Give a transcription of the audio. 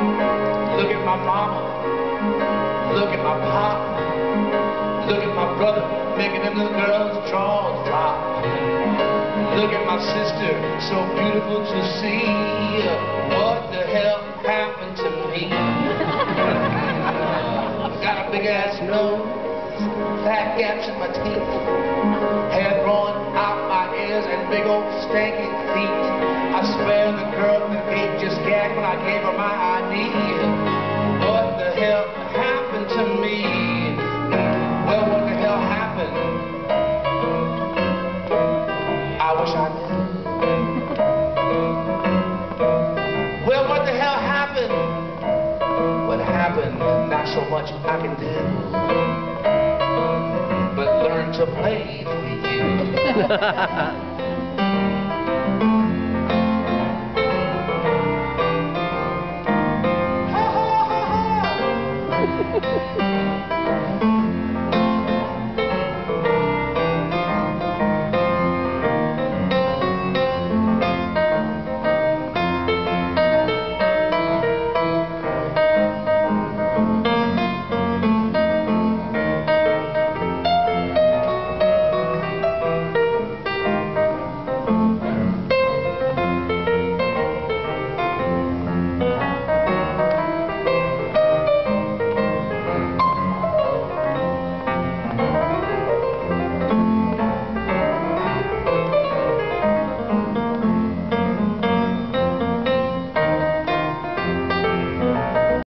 Look at my mama. Look at my pop. Look at my brother making them little girls' drawers drop. Look at my sister, so beautiful to see. What the hell happened to me? Got a big ass nose fat gaps in my teeth, hair growing out my ears, and big old stanky feet gagged when I gave her my ID. What the hell happened to me? Well, what the hell happened? I wish I knew. Well, what the hell happened? What happened? Not so much I can do. But learn to play for you.